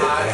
来